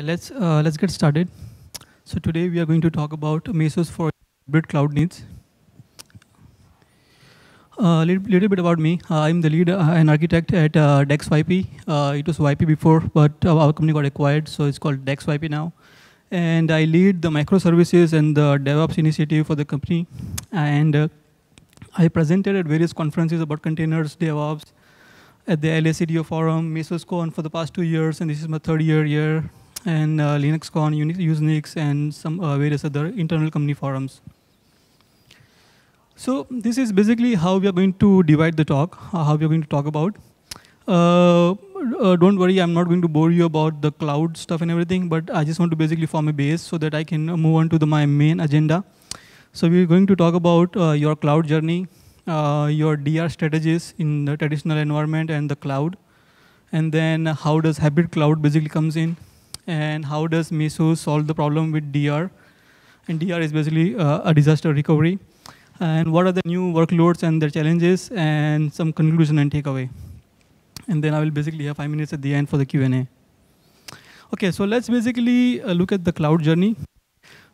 Let's uh, let's get started. So today we are going to talk about Mesos for hybrid cloud needs. A uh, little, little, bit about me. Uh, I'm the lead uh, and architect at uh, DexYP. Uh, it was YP before, but our company got acquired, so it's called DexYP now. And I lead the microservices and the DevOps initiative for the company. And I presented at various conferences about containers, DevOps, at the LA CTO forum, MesosCon for the past two years, and this is my third year here and uh, LinuxCon, Usenix, and some uh, various other internal company forums. So this is basically how we are going to divide the talk, uh, how we are going to talk about. Uh, uh, don't worry, I'm not going to bore you about the cloud stuff and everything, but I just want to basically form a base so that I can move on to the, my main agenda. So we're going to talk about uh, your cloud journey, your DR strategies in the traditional environment and the cloud, and then how does hybrid cloud basically comes in, and how does Mesos solve the problem with DR. And DR is basically uh, a disaster recovery. And what are the new workloads and their challenges, and some conclusion and takeaway. And then I will basically have five minutes at the end for the Q&A. Okay, so let's basically uh, look at the cloud journey.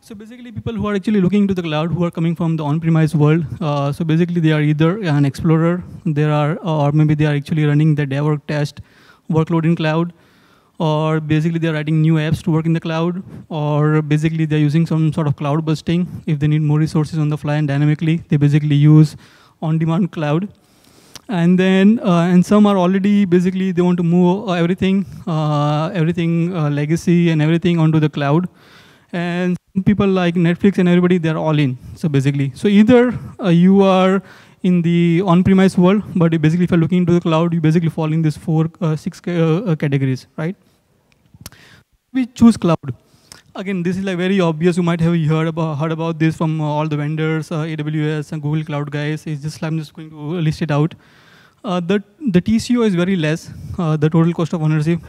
So basically, people who are actually looking to the cloud, who are coming from the on-premise world, uh, so basically they are either an explorer, there are, or maybe they are actually running the dev or test workload in cloud, or basically they're writing new apps to work in the cloud, or basically they're using some sort of cloud bursting. If they need more resources on the fly and dynamically, they basically use on-demand cloud. And then, uh, and some are already basically they want to move uh, everything, uh, everything uh, legacy and everything onto the cloud. And people like Netflix and everybody, they're all in. So basically, so either uh, you are in the on-premise world, but basically if you're looking into the cloud, you basically fall in these four, uh, six uh, categories, right? We choose cloud. Again, this is like very obvious. You might have heard about, heard about this from all the vendors, uh, AWS and Google Cloud guys. It's just I'm just going to list it out. Uh, the the TCO is very less. Uh, the total cost of ownership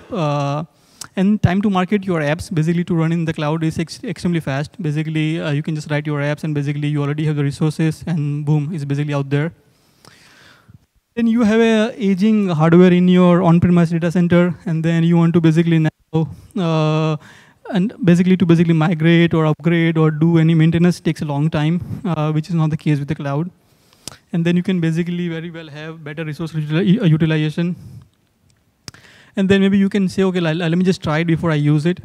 and time to market your apps, basically to run in the cloud is ex extremely fast. Basically, uh, you can just write your apps and basically you already have the resources and boom, it's basically out there. Then you have a aging hardware in your on-premise data center and then you want to basically uh, and basically to basically migrate or upgrade or do any maintenance takes a long time, uh, which is not the case with the cloud. And then you can basically very well have better resource utilization and then maybe you can say, okay, let, me just try it before I use it.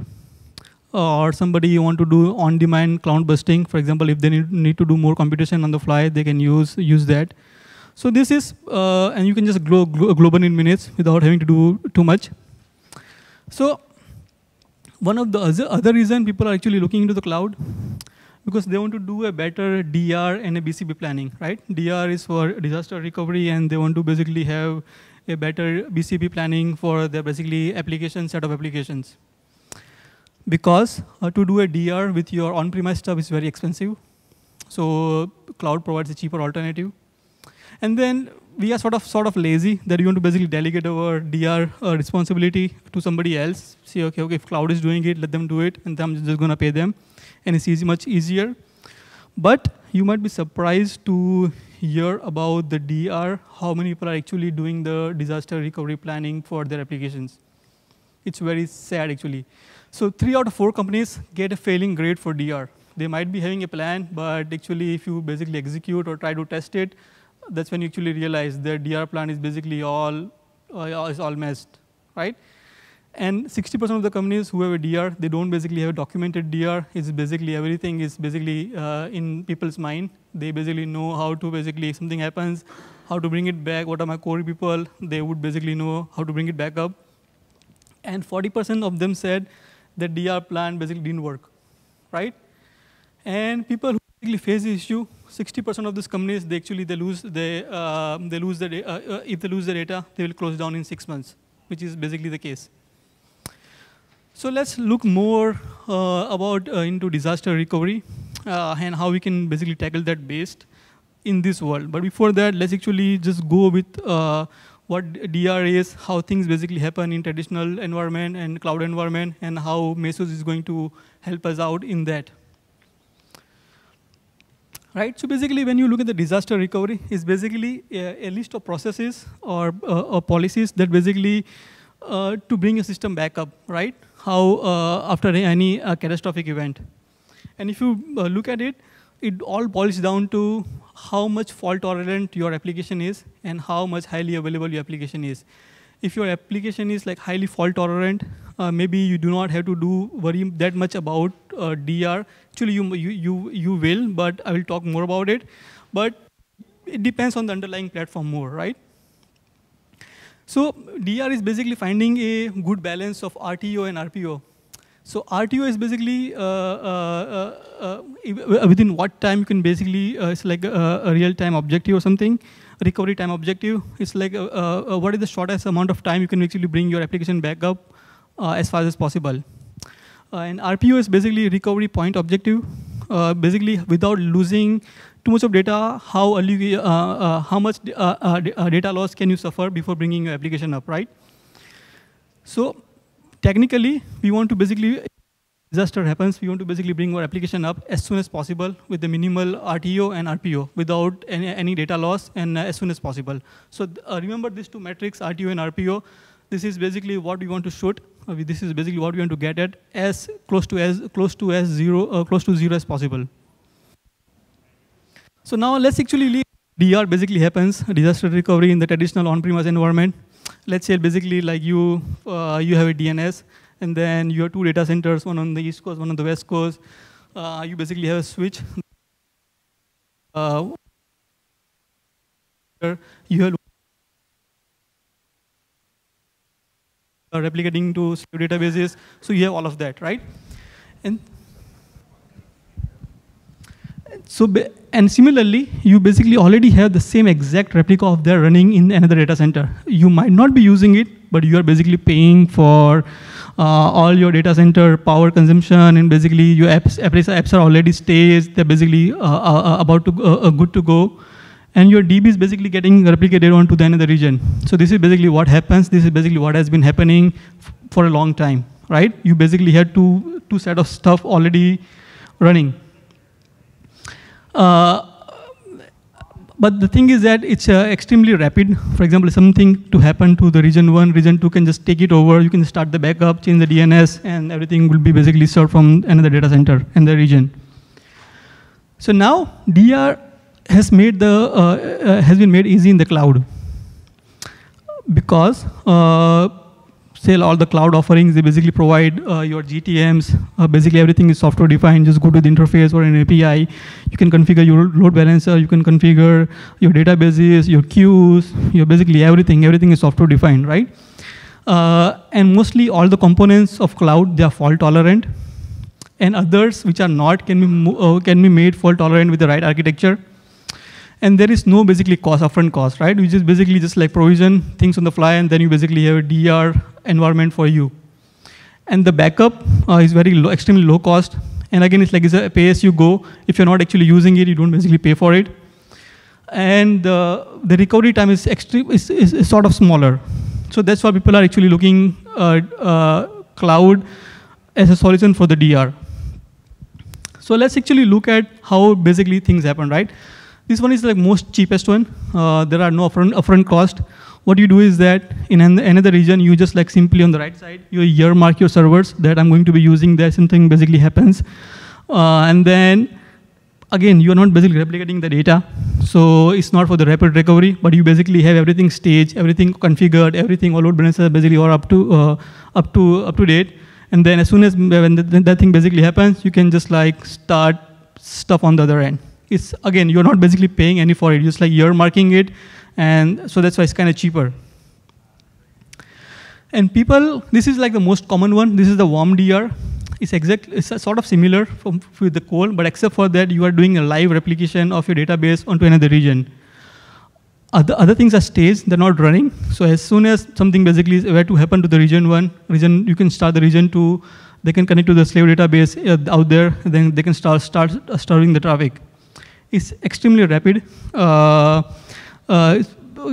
or somebody you want to do on-demand cloud bursting, for example, if they need, to do more computation on the fly, they can use use that. So this is, uh, and you can just grow global in minutes without having to do too much. So one of the other, reason people are actually looking into the cloud because they want to do a better DR and a BCP planning, right? DR is for disaster recovery, and they want to basically have a better BCP planning for their basically application set of applications. Because uh, to do a DR with your on-premise stuff is very expensive. So cloud provides a cheaper alternative. And then we are sort of sort of lazy that we want to basically delegate our DR uh, responsibility to somebody else. Say, okay, okay, if cloud is doing it, let them do it, and I'm just going to pay them. And it's easy, much easier. But you might be surprised to hear about the DR, how many people are actually doing the disaster recovery planning for their applications. It's very sad, actually. So three out of four companies get a failing grade for DR. They might be having a plan, but actually if you basically execute or try to test it, that's when you actually realize their DR plan is basically all, uh, is all messed, right? And 60% of the companies who have a DR, they don't basically have a documented DR. It's basically everything is basically uh, in people's mind. They basically know how to basically, if something happens, how to bring it back, what are my core people, they would basically know how to bring it back up. And 40% of them said that DR plan basically didn't work, right? And people who basically face the issue, 60% of these companies, they actually, they lose, they, uh, they lose the, uh, uh, if they lose the data, they will close down in six months, which is basically the case. So let's look more uh, about uh, into disaster recovery and how we can basically tackle that based in this world. But before that, let's actually just go with what DR is, how things basically happen in traditional environment and cloud environment, and how Mesos is going to help us out in that. Right, so basically when you look at the disaster recovery, it's basically a, a list of processes or, uh, or policies that basically uh, to bring a system back up, right? how uh, after any uh, catastrophic event. And if you uh, look at it, it all boils down to how much fault tolerant your application is and how much highly available your application is. If your application is like highly fault tolerant, uh, maybe you do not have to do worry that much about uh, DR. Actually, you, you, you, you will, but I will talk more about it. But it depends on the underlying platform more, right? So DR is basically finding a good balance of RTO and RPO. So RTO is basically uh, uh, uh, uh within what time you can basically, uh, it's like a, a real-time objective or something, recovery time objective. It's like uh, what is the shortest amount of time you can actually bring your application back up as fast as possible. And RPO is basically recovery point objective. basically, without losing too much of data, how, early, uh, uh, how much uh, uh, data loss can you suffer before bringing your application up, right? So technically, we want to basically, disaster happens, we want to basically bring our application up as soon as possible with the minimal RTO and RPO without any, any data loss and uh, as soon as possible. So uh, remember these two metrics, RTO and RPO. This is basically what we want to shoot. This is basically what we want to get at as close to as close to as zero, close to zero as possible. So now let's actually leave DR basically happens, disaster recovery in the traditional on-premise environment. Let's say basically like you, uh, you have a DNS, and then you have two data centers, one on the East Coast, one on the West Coast. Uh, you basically have a switch. Uh, you have replicating to databases, so you have all of that, right? And so, and similarly, you basically already have the same exact replica of that running in another data center. You might not be using it, but you are basically paying for uh, all your data center power consumption, and basically your apps, apps are already staged. They're basically uh, uh, uh about to uh, good to go, and your DB is basically getting replicated onto the another region. So this is basically what happens. This is basically what has been happening for a long time, right? You basically had two two set of stuff already running. Uh, but the thing is that it's uh, extremely rapid. For example, something to happen to the region one, region two can just take it over. You can start the backup, change the DNS, and everything will be basically served from another data center in the region. So now DR has made the uh, uh, has been made easy in the cloud because uh, sell all the cloud offerings. They basically provide uh, your GTMs. Uh, basically, everything is software defined. Just go to the interface or an API. You can configure your load balancer. You can configure your databases, your queues, your basically everything. Everything is software defined, right? Uh, and mostly all the components of cloud, they are fault tolerant. And others which are not can be, can be made fault tolerant with the right architecture and there is no basically cost, upfront cost, right? You just basically just like provision things on the fly, and then you basically have a DR environment for you. And the backup uh, is very low, extremely low cost. And again, it's like it's a pay as you go. If you're not actually using it, you don't basically pay for it. And uh, the recovery time is, extreme, is, is, is, sort of smaller. So that's why people are actually looking uh, uh cloud as a solution for the DR. So let's actually look at how basically things happen, right? This one is like most cheapest one. Uh, there are no upfront, upfront cost. What you do is that in another region, you just like simply on the right side, you earmark your servers that I'm going to be using there, something basically happens. Uh, and then again, you're not basically replicating the data. So it's not for the rapid recovery, but you basically have everything staged, everything configured, everything, all load balancers basically are up to, uh, up to, up to date. And then as soon as when that thing basically happens, you can just like start stuff on the other end it's again, you're not basically paying any for it. You're Just like you're marking it, and so that's why it's kind of cheaper. And people, this is like the most common one. This is the warm DR. It's exact, it's sort of similar from, with the call, but except for that, you are doing a live replication of your database onto another region. Other, other things are staged, they're not running. So as soon as something basically is were to happen to the region one, region, you can start the region two, they can connect to the slave database uh, out there, then they can start, start uh, starting the traffic is extremely rapid. Uh, uh,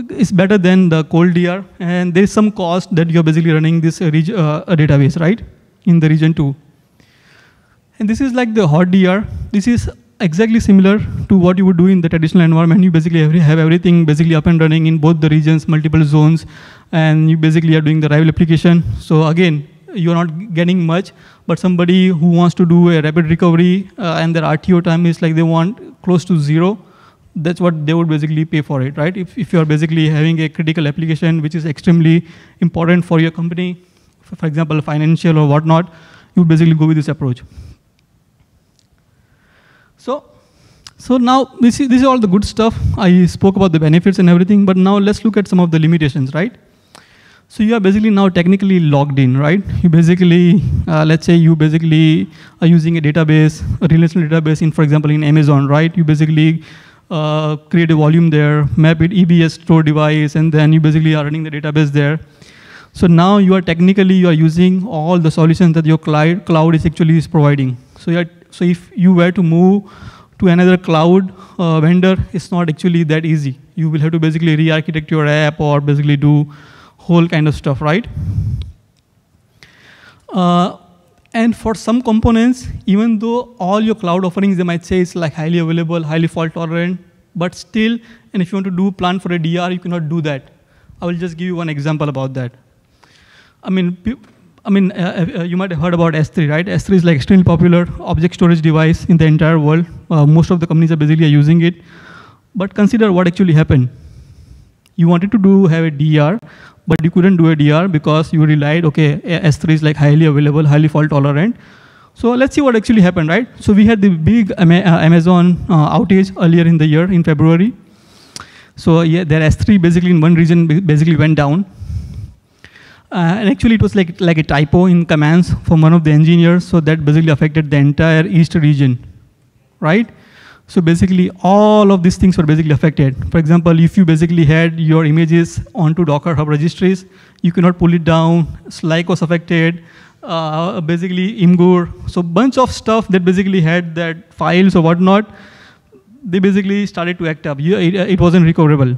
it's, better than the cold DR, and there is some cost that you're basically running this uh, database, right, in the region two. And this is like the hot DR. This is exactly similar to what you would do in the traditional environment. You basically have everything basically up and running in both the regions, multiple zones, and you basically are doing the rival application. So again, you're not getting much, but somebody who wants to do a rapid recovery uh, and their RTO time is like they want close to zero, that's what they would basically pay for it, right? If, if you're basically having a critical application which is extremely important for your company, for example, financial or whatnot, you would basically go with this approach. So, so now this is, this is all the good stuff. I spoke about the benefits and everything, but now let's look at some of the limitations, right? So you are basically now technically logged in, right? You basically, uh, let's say you basically are using a database, a relational database in, for example, in Amazon, right? You basically uh, create a volume there, map it EBS store device, and then you basically are running the database there. So now you are technically, you are using all the solutions that your cloud, cloud is actually is providing. So, are, so if you were to move to another cloud uh, vendor, it's not actually that easy. You will have to basically re-architect your app or basically do whole kind of stuff, right? Uh, and for some components, even though all your cloud offerings, they might say it's like highly available, highly fault tolerant, but still, and if you want to do plan for a DR, you cannot do that. I will just give you one example about that. I mean, I mean, uh, uh, you might have heard about S3, right? S3 is like extremely popular object storage device in the entire world. Uh, most of the companies are basically using it. But consider what actually happened. You wanted to do have a DR, but you couldn't do a DR because you relied, okay, S3 is like highly available, highly fault tolerant. So let's see what actually happened, right? So we had the big uh, Amazon uh, outage earlier in the year, in February. So yeah, their S3 basically in one region basically went down. Uh, and actually it was like, like a typo in commands from one of the engineers, so that basically affected the entire east region, right? So basically, all of these things were basically affected. For example, if you basically had your images onto Docker Hub registries, you cannot pull it down. Slack was affected. Uh, basically, Imgur. So bunch of stuff that basically had that files or whatnot, they basically started to act up. It, it wasn't recoverable.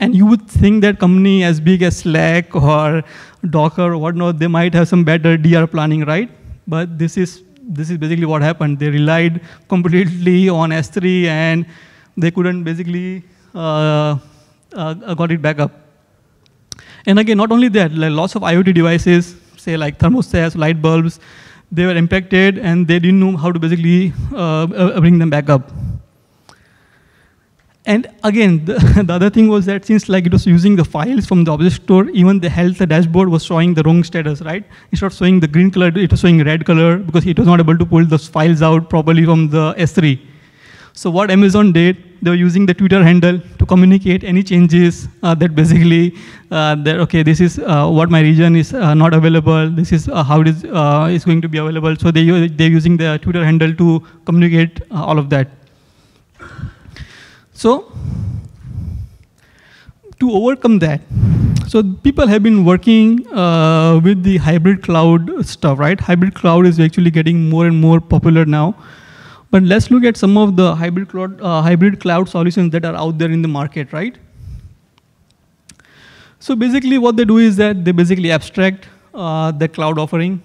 And you would think that company as big as Slack or Docker or whatnot, they might have some better DR planning, right? But this is this is basically what happened. They relied completely on S3 and they couldn't basically uh, uh, got it back up. And again, not only that, like lots of IoT devices, say like thermostats, light bulbs, they were impacted and they didn't know how to basically uh, uh bring them back up. And again, the, the, other thing was that since like it was using the files from the object store, even the health dashboard was showing the wrong status, right? Instead of showing the green color, it was showing red color because it was not able to pull those files out properly from the S3. So what Amazon did, they were using the Twitter handle to communicate any changes uh, that basically, uh, that, okay, this is uh, what my region is uh, not available, this is uh, how it is, uh, is going to be available. So they, they're using the Twitter handle to communicate all of that. So to overcome that, so people have been working uh, with the hybrid cloud stuff, right? Hybrid cloud is actually getting more and more popular now. But let's look at some of the hybrid cloud, uh, hybrid cloud solutions that are out there in the market, right? So basically what they do is that they basically abstract uh, the cloud offering.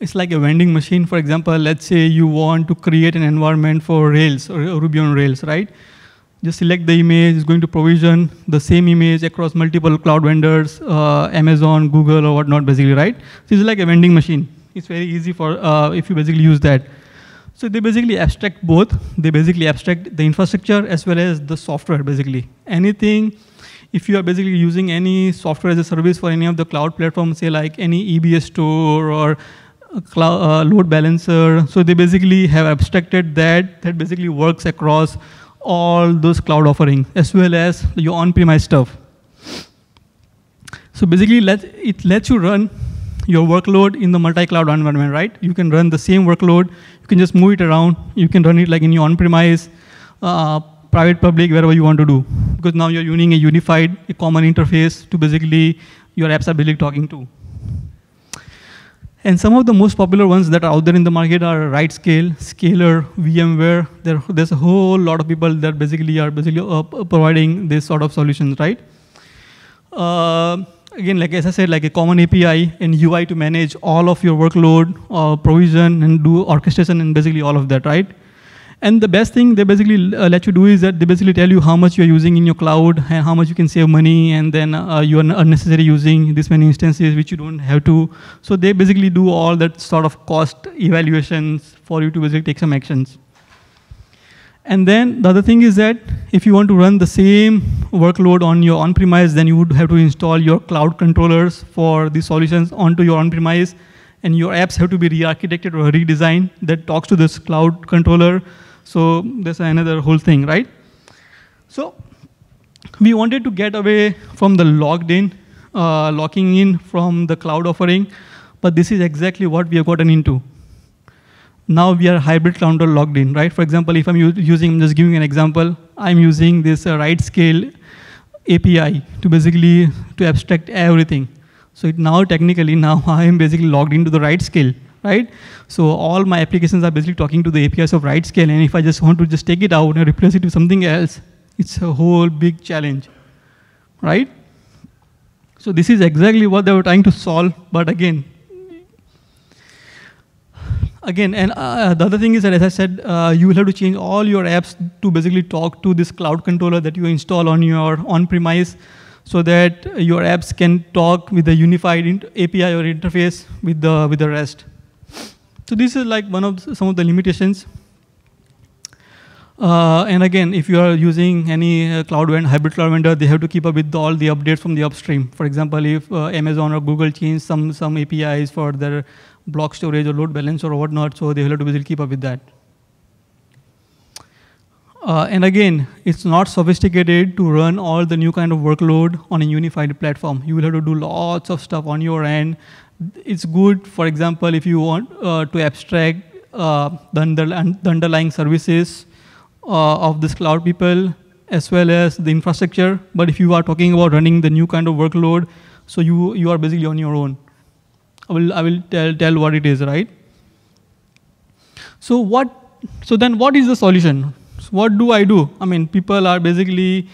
It's like a vending machine. For example, let's say you want to create an environment for Rails or Ruby on Rails, right? Just select the image, it's going to provision the same image across multiple cloud vendors, uh, Amazon, Google, or whatnot, basically, right? So it's like a vending machine. It's very easy for uh, if you basically use that. So they basically abstract both. They basically abstract the infrastructure as well as the software, basically. Anything, if you are basically using any software as a service for any of the cloud platforms, say like any EBS store or cloud, uh, load balancer, so they basically have abstracted that, that basically works across all those cloud offerings as well as your on-premise stuff. So basically, let, it lets you run your workload in the multi-cloud environment, right? You can run the same workload. You can just move it around. You can run it like in your on-premise, uh, private, public, wherever you want to do. Because now you're using a unified, a common interface to basically your apps are basically talking to. And some of the most popular ones that are out there in the market are RightScale, Scalr, VMware. There, there's a whole lot of people that basically are basically uh, providing this sort of solutions, right? Uh, again, like as I said, like a common API and UI to manage all of your workload, uh, provision, and do orchestration and basically all of that, right? And the best thing they basically uh, let you do is that they basically tell you how much you're using in your cloud and how much you can save money, and then uh, you are unnecessary using this many instances which you don't have to. So they basically do all that sort of cost evaluations for you to basically take some actions. And then the other thing is that if you want to run the same workload on your on-premise, then you would have to install your cloud controllers for these solutions onto your on-premise, and your apps have to be re-architected or redesigned that talks to this cloud controller so that's another whole thing, right? So we wanted to get away from the logged in, uh, locking in from the cloud offering, but this is exactly what we have gotten into. Now we are hybrid cloud or logged in, right? For example, if I'm using, I'm just giving an example, I'm using this uh, RightScale API to basically to abstract everything. So it now technically now I am basically logged into the RightScale right? So all my applications are basically talking to the APIs of RightScale, and if I just want to just take it out and replace it with something else, it's a whole big challenge, right? So this is exactly what they were trying to solve, but again, again, and uh, the other thing is that, as I said, uh, you will have to change all your apps to basically talk to this cloud controller that you install on your on-premise so that your apps can talk with a unified API or interface with the, with the rest. So this is like one of some of the limitations. Uh, and again, if you are using any uh, cloud vendor, hybrid cloud vendor, they have to keep up with all the updates from the upstream. For example, if uh, Amazon or Google change some, some APIs for their block storage or load balance or whatnot, so they will have to basically keep up with that. Uh, and again, it's not sophisticated to run all the new kind of workload on a unified platform. You will have to do lots of stuff on your end it's good, for example, if you want uh, to abstract uh, the, under, the, underlying services uh, of this cloud people as well as the infrastructure. But if you are talking about running the new kind of workload, so you, you are basically on your own. I will, I will tell, tell what it is, right? So what, so then what is the solution? So what do I do? I mean, people are basically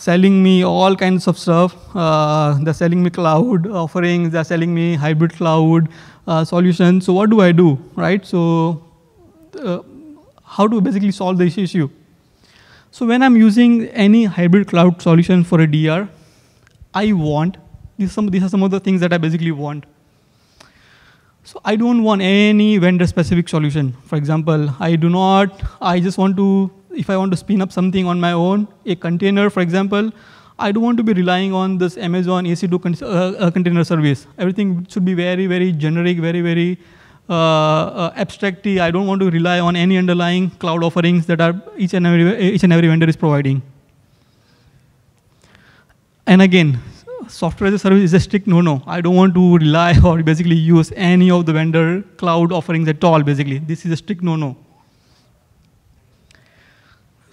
selling me all kinds of stuff. Uh, they're selling me cloud offerings. They're selling me hybrid cloud uh, solutions. So what do I do, right? So uh, how to basically solve this issue? So when I'm using any hybrid cloud solution for a DR, I want, these, some, these are some of the things that I basically want. So I don't want any vendor specific solution. For example, I do not, I just want to if I want to spin up something on my own, a container, for example, I don't want to be relying on this Amazon EC2 con uh, uh, container service. Everything should be very, very generic, very, very uh, uh, abstracty. I don't want to rely on any underlying cloud offerings that are each and every, each and every vendor is providing. And again, software as a service is a strict no-no. I don't want to rely or basically use any of the vendor cloud offerings at all, basically. This is a strict no-no.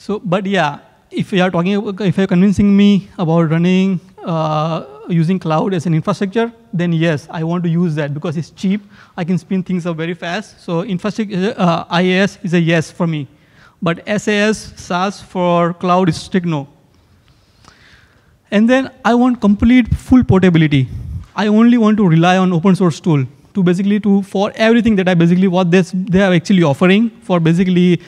So, but yeah, if you are talking, if you're convincing me about running uh, using cloud as an infrastructure, then yes, I want to use that because it's cheap. I can spin things up very fast. So infrastructure, uh, IaaS is a yes for me. But SaaS, SaaS for cloud is strict no. And then I want complete full portability. I only want to rely on open source tool to basically to for everything that I basically what this, they are actually offering for basically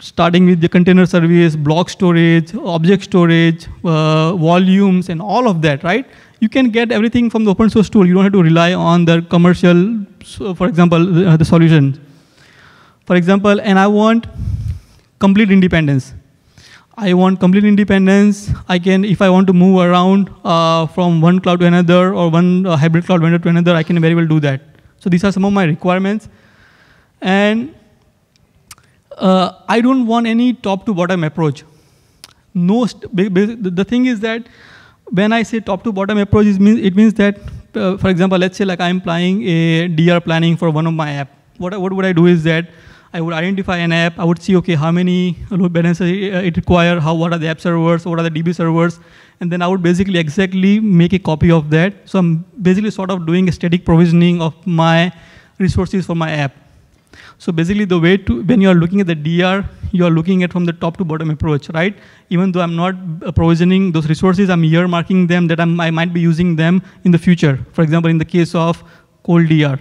starting with the container service, block storage, object storage, uh, volumes, and all of that, right? You can get everything from the open source tool. You don't have to rely on the commercial, so for example, the, uh, the solution. For example, and I want complete independence. I want complete independence. I can, if I want to move around uh, from one cloud to another or one uh, hybrid cloud vendor to another, I can very well do that. So these are some of my requirements. And uh, I don't want any top to bottom approach. No, the thing is that when I say top to bottom approach, it means, it means that, uh, for example, let's say like I'm applying a DR planning for one of my app. What, what would I do is that I would identify an app, I would see, okay, how many load balancers it require, how, what are the app servers, what are the DB servers, and then I would basically exactly make a copy of that. So I'm basically sort of doing a static provisioning of my resources for my app. So basically the way to, when you are looking at the DR, you are looking at from the top to bottom approach, right? Even though I'm not uh, provisioning those resources, I'm earmarking them that I'm, i might be using them in the future. For example, in the case of cold DR.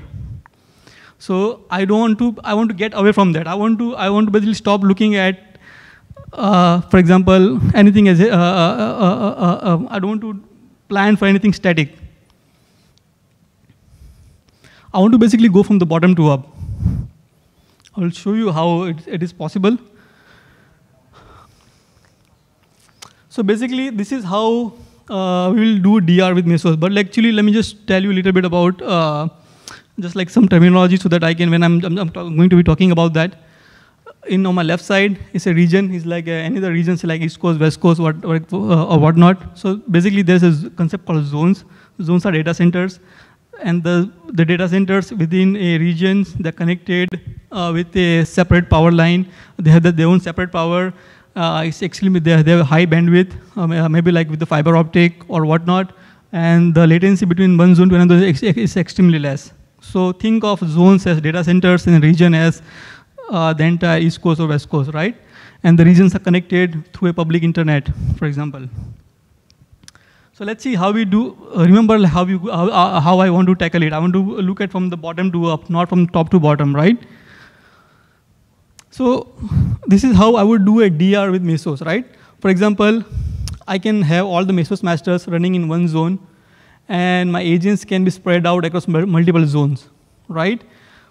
So I don't want to, I want to get away from that. I want to, I want to basically stop looking at, uh, for example, anything as, uh, uh, I don't want to plan for anything static. I want to basically go from the bottom to up. I'll show you how it, it is possible. So basically, this is how uh, we will do DR with Mesos. But actually, let me just tell you a little bit about uh, just like some terminology so that I can, when I'm, I'm, I'm going to be talking about that. In on my left side is a region, is like any other regions like East Coast, West Coast, what, or, uh, or whatnot. So basically, there's a concept called zones. Zones are data centers and the, the data centers within a region, they're connected uh, with a separate power line. They have their own separate power. Uh, it's extremely, they have, high bandwidth, um, maybe like with the fiber optic or whatnot. And the latency between one zone to another is, is extremely less. So think of zones as data centers and region as uh, the entire East Coast or West Coast, right? And the regions are connected through a public internet, for example. So let's see how we do, uh, remember how, you, how, uh, how I want to tackle it. I want to look at from the bottom to up, not from top to bottom, right? So this is how I would do a DR with Mesos, right? For example, I can have all the Mesos masters running in one zone, and my agents can be spread out across multiple zones, right?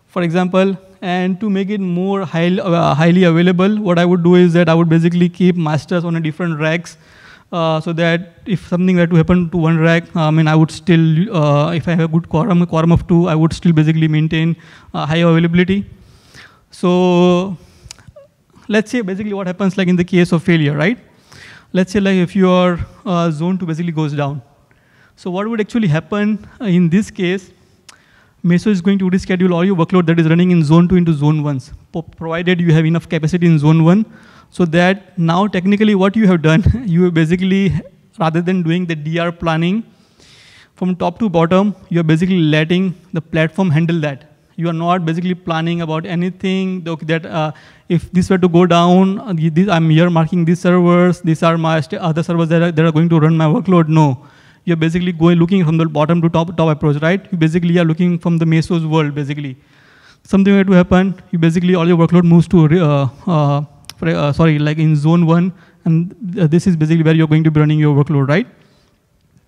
For example, and to make it more high, uh, highly available, what I would do is that I would basically keep masters on a different racks uh, so that if something were to happen to one rack, I mean, I would still, uh, if I have a good quorum, a quorum of two, I would still basically maintain uh, high availability. So let's say basically what happens like in the case of failure, right? Let's say like if your uh, zone two basically goes down. So what would actually happen in this case, Meso is going to reschedule all your workload that is running in zone two into zone one, provided you have enough capacity in zone one so that now technically what you have done, you basically, rather than doing the DR planning from top to bottom, you're basically letting the platform handle that. You are not basically planning about anything that uh, if this were to go down, uh, this, I'm here marking these servers, these are my other servers that are, that are going to run my workload. No, you're basically going looking from the bottom to top, top approach, right? You basically are looking from the Mesos world, basically. Something were to happen, you basically all your workload moves to uh, uh, uh, sorry, like in zone one, and uh, this is basically where you're going to be running your workload, right?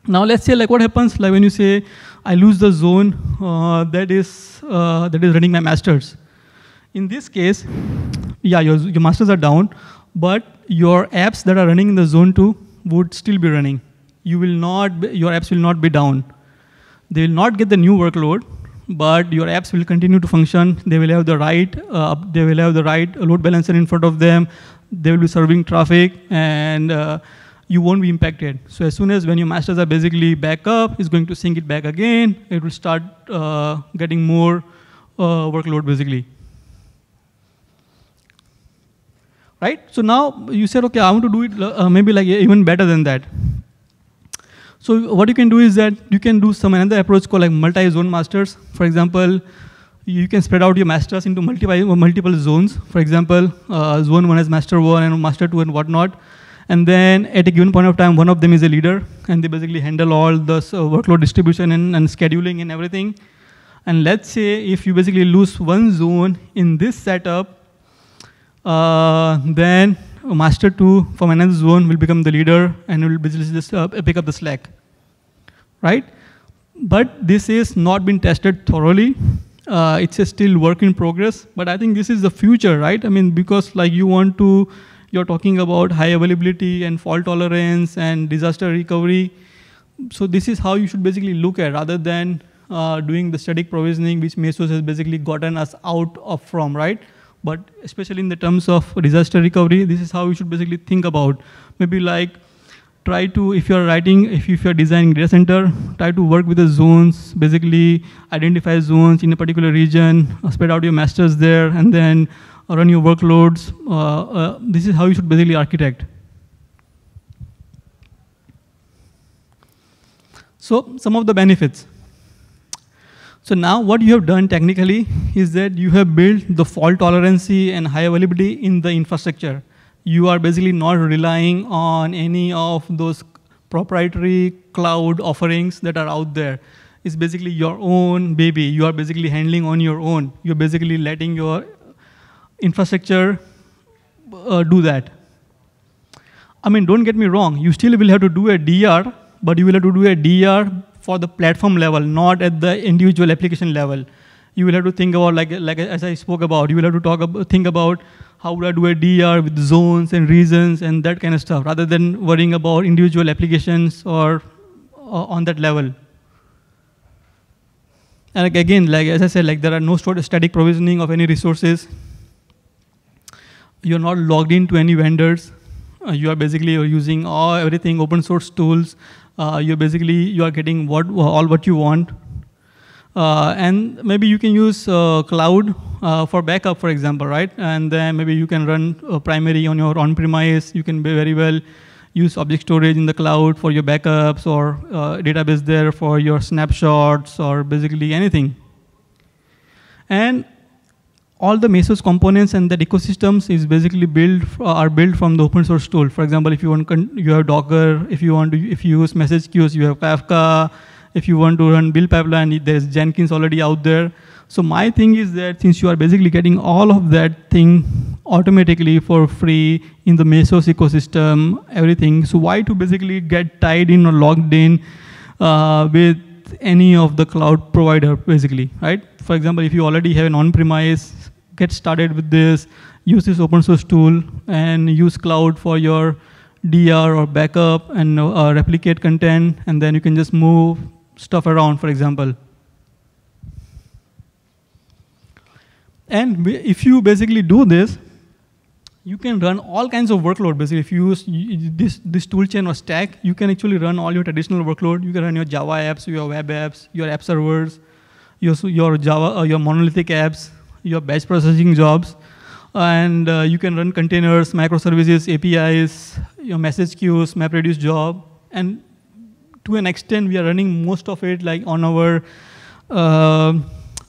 Now let's say like what happens like when you say I lose the zone uh, that is uh, that is running my masters. In this case, yeah, your, your masters are down, but your apps that are running in the zone two would still be running. You will not, be, your apps will not be down. They will not get the new workload, but your apps will continue to function. They will have the right, uh, they will have the right load balancer in front of them. They will be serving traffic, and uh, you won't be impacted. So as soon as when your masters are basically back up, it's going to sync it back again. It will start uh, getting more uh, workload basically. Right? So now you said, okay, I want to do it uh, maybe like even better than that. So what you can do is that you can do some another approach called like multi-zone masters. For example, you can spread out your masters into multiple, multiple zones. For example, uh, zone one has master one and master two and whatnot. And then at a given point of time, one of them is a leader, and they basically handle all the uh, workload distribution and, and scheduling and everything. And let's say if you basically lose one zone in this setup, uh, then master 2 from another zone will become the leader and will basically just uh, pick up the slack, right? But this is not been tested thoroughly. Uh, it's a still work in progress, but I think this is the future, right? I mean, because like you want to, you're talking about high availability and fault tolerance and disaster recovery. So this is how you should basically look at rather than uh, doing the static provisioning, which Mesos has basically gotten us out of from, right? But especially in the terms of disaster recovery, this is how you should basically think about. Maybe like try to, if you're writing, if, you're designing data center, try to work with the zones, basically identify zones in a particular region, uh, spread out your masters there, and then run your workloads. Uh, uh, this is how you should basically architect. So some of the benefits. So now what you have done technically is that you have built the fault tolerance and high availability in the infrastructure. You are basically not relying on any of those proprietary cloud offerings that are out there. It's basically your own baby. You are basically handling on your own. You're basically letting your infrastructure uh, do that. I mean, don't get me wrong. You still will have to do a DR, but you will have to do a DR for the platform level, not at the individual application level. You will have to think about, like, like as I spoke about, you will have to talk about, think about how would I do a DR with zones and regions and that kind of stuff, rather than worrying about individual applications or uh, on that level. And like, again, like as I said, like there are no static provisioning of any resources. You're not logged into any vendors. Uh, you are basically you're using all everything open source tools. Uh, you're basically you are getting what all what you want. Uh, and maybe you can use uh, cloud uh, for backup, for example, right? And then maybe you can run primary on your on-premise. You can very well use object storage in the cloud for your backups or uh, database there for your snapshots or basically anything. And all the Mesos components and that ecosystems is basically built are built from the open source tool. For example, if you want you have Docker, if you want to if you use message queues, you have Kafka. If you want to run build pipeline, there's Jenkins already out there. So my thing is that since you are basically getting all of that thing automatically for free in the Mesos ecosystem, everything, so why to basically get tied in or logged in uh, with any of the cloud provider, basically, right? For example, if you already have an on-premise, get started with this, use this open source tool, and use cloud for your DR or backup and uh, replicate content, and then you can just move stuff around, for example. And if you basically do this, you can run all kinds of workload. Basically, if you use this, this toolchain or stack, you can actually run all your traditional workload. You can run your Java apps, your web apps, your app servers, your, your Java, uh, your monolithic apps, your batch processing jobs. And uh, you can run containers, microservices, APIs, your message queues, MapReduce job. And to an extent, we are running most of it like on our uh,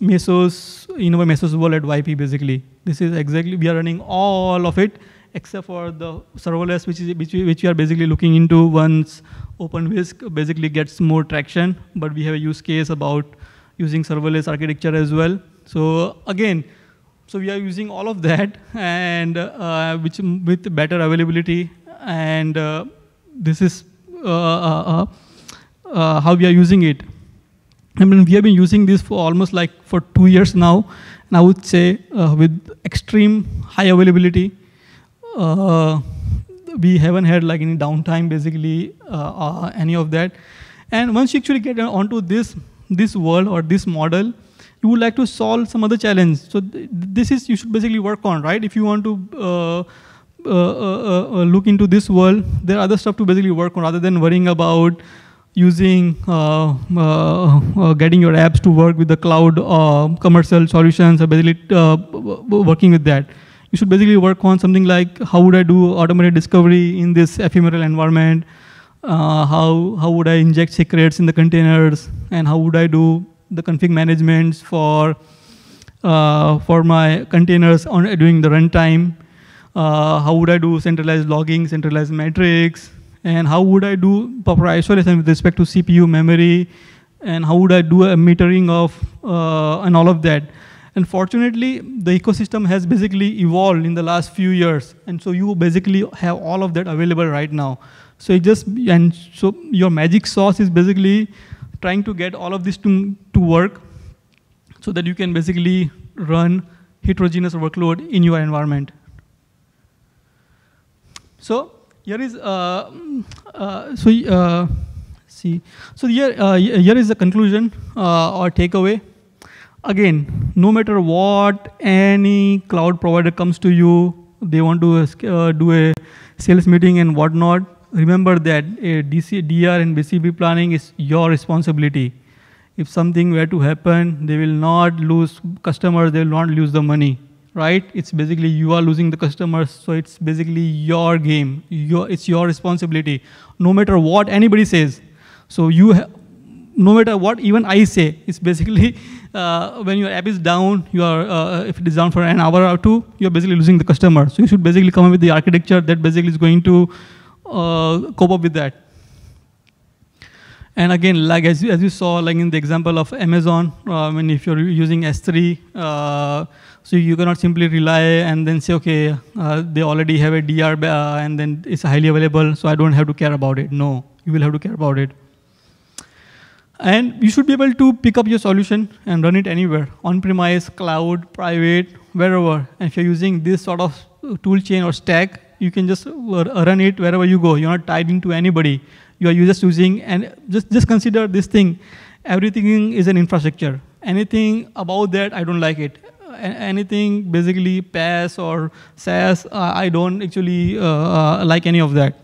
Mesos, Innova Mesos World at YP basically. This is exactly, we are running all of it except for the serverless, which, is, which, we, which we are basically looking into once OpenWhisk basically gets more traction, but we have a use case about using serverless architecture as well. So again, so we are using all of that and uh, which with better availability and uh, this is uh, uh, uh, uh how we are using it. I mean, we have been using this for almost like for two years now, and I would say with extreme high availability, we haven't had like any downtime, basically, any of that. And once you actually get onto this this world or this model, you would like to solve some other challenge. So th this is you should basically work on, right? If you want to uh, uh, look into this world, there are other stuff to basically work on rather than worrying about using uh, uh, uh, getting your apps to work with the cloud commercial solutions or basically working with that. You should basically work on something like how would I do automated discovery in this ephemeral environment? Uh, how, how would I inject secrets in the containers? And how would I do the config management for, uh, for my containers on during the runtime? Uh, how would I do centralized logging, centralized metrics? and how would I do proper isolation with respect to CPU, memory, and how would I do a metering of uh, and all of that. And fortunately, the ecosystem has basically evolved in the last few years, and so you basically have all of that available right now. So it just and so your magic sauce is basically trying to get all of this to to work, so that you can basically run heterogeneous workload in your environment. So here is uh, uh, so uh, see so here here is the conclusion or takeaway again no matter what any cloud provider comes to you they want to uh, do a sales meeting and whatnot remember that DC, dr and bcp planning is your responsibility if something were to happen they will not lose customers they will not lose the money right? It's basically you are losing the customers, so it's basically your game. Your, it's your responsibility, no matter what anybody says. So you, no matter what even I say, it's basically uh, when your app is down, you are uh, if it is down for an hour or two, you're basically losing the customer. So you should basically come up with the architecture that basically is going to uh, cope up with that. And again, like as you, as you saw, like in the example of Amazon, uh, I mean, if you're using S3, uh, so you cannot simply rely and then say, okay, uh, they already have a DR uh, and then it's highly available, so I don't have to care about it. No, you will have to care about it. And you should be able to pick up your solution and run it anywhere, on-premise, cloud, private, wherever. And if you're using this sort of tool chain or stack, you can just run it wherever you go. You're not tied into anybody you are just using, and just, just consider this thing, everything is an infrastructure. Anything about that, I don't like it. anything basically PaaS or SaaS, uh, I don't actually uh, uh, like any of that.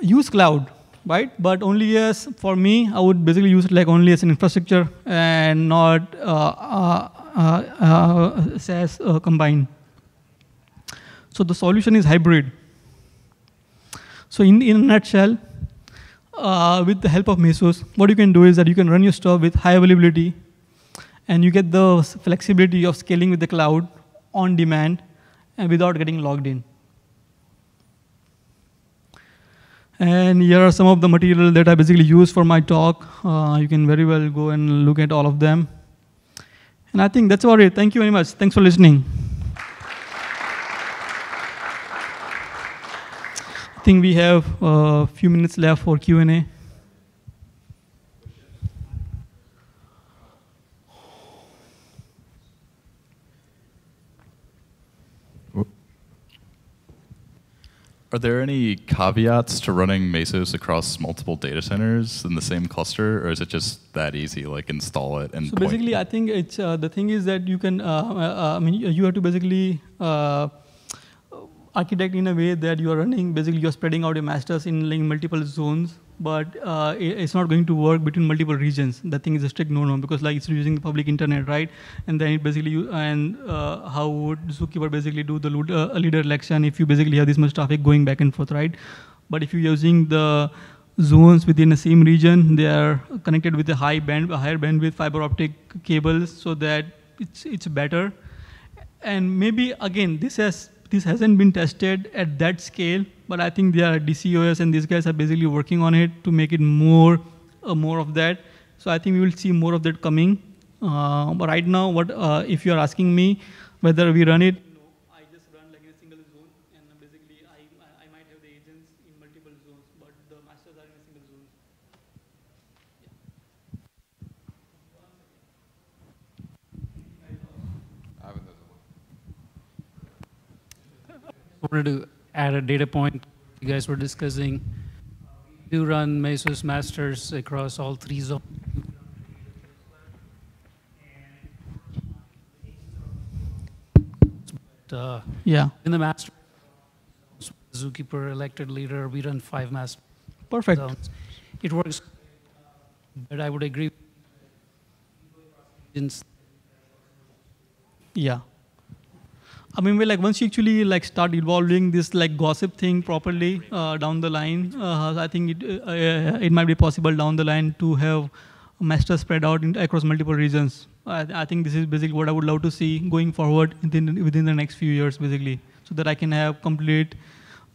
Use cloud, right? But only as, for me, I would basically use it like only as an infrastructure and not uh, uh, uh, SaaS combined. So the solution is hybrid. So in, in a nutshell, uh, with the help of Mesos, what you can do is that you can run your stuff with high availability, and you get the flexibility of scaling with the cloud on demand and without getting logged in. And here are some of the material that I basically use for my talk. Uh, you can very well go and look at all of them. And I think that's about it. Thank you very much. Thanks for listening. Think we have a few minutes left for Q&A. Are there any caveats to running Mesos across multiple data centers in the same cluster, or is it just that easy, like install it and? So basically, I think it's uh, the thing is that you can. Uh, uh, I mean, you have to basically uh, architect in a way that you are running, basically you're spreading out your masters in like multiple zones, but uh, it's not going to work between multiple regions. That thing is a strict no-no because like it's using the public internet, right? And then it basically, and uh, how would Zookeeper basically do the uh, leader election if you basically have this much traffic going back and forth, right? But if you're using the zones within the same region, they are connected with a high band, higher bandwidth fiber optic cables so that it's, it's better. And maybe again, this has this hasn't been tested at that scale, but I think they are DCOS and these guys are basically working on it to make it more, uh, more of that. So I think we will see more of that coming. Uh, but right now, what uh, if you are asking me whether we run it wanted to add a data point you guys were discussing. We do run Mesos masters across all three zones. Uh, yeah. In the master, zookeeper elected leader, we run five masters. Perfect. Zones. It works, but I would agree. Yeah. I mean, like once you actually like start evolving this like gossip thing properly uh, down the line, uh, I think it uh, uh, it might be possible down the line to have master spread out in, across multiple regions. I, I, think this is basically what I would love to see going forward within within the next few years, basically, so that I can have complete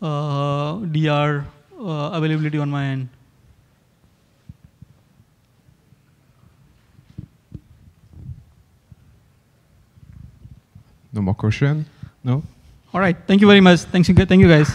uh, DR uh, availability on my end. No more question? No? All right. Thank you very much. Thanks, thank you guys.